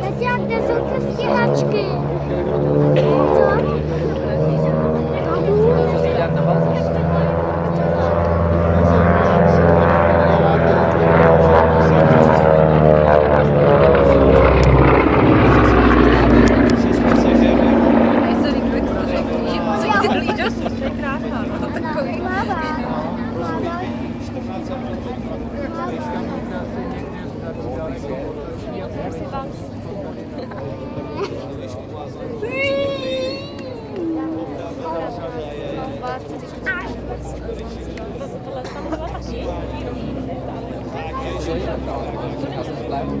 Tati, a kde jsou ty stíhačky? Bleiben.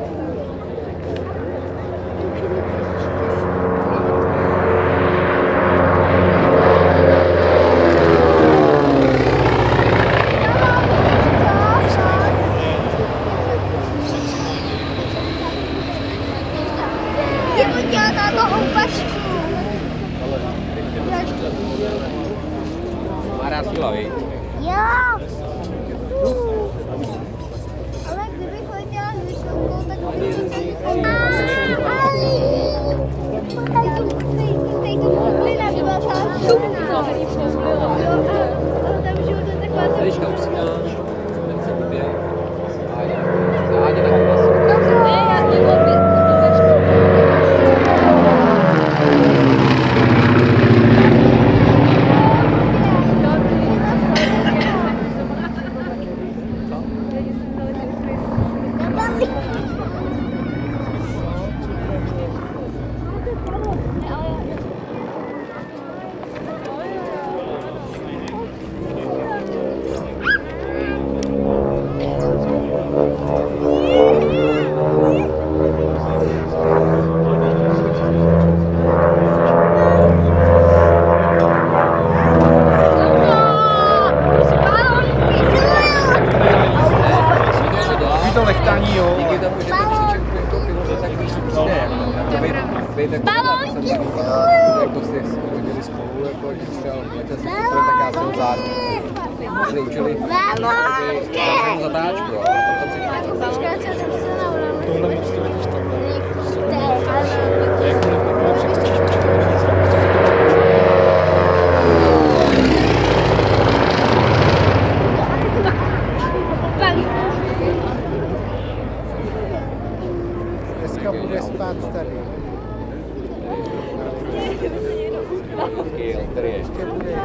Parece que lá vem. Být jako Balónky jak to si chodili spolu, jako když třeba letěl se super, tak já jsem zádu. Jsme učili Balónky! zatáčku, jo. a potom si Tohle prostě letíš takhle. Dneska bude spát tady. Tady je. Ještě bude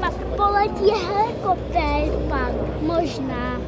Pak poletí helikoptér pak, možná.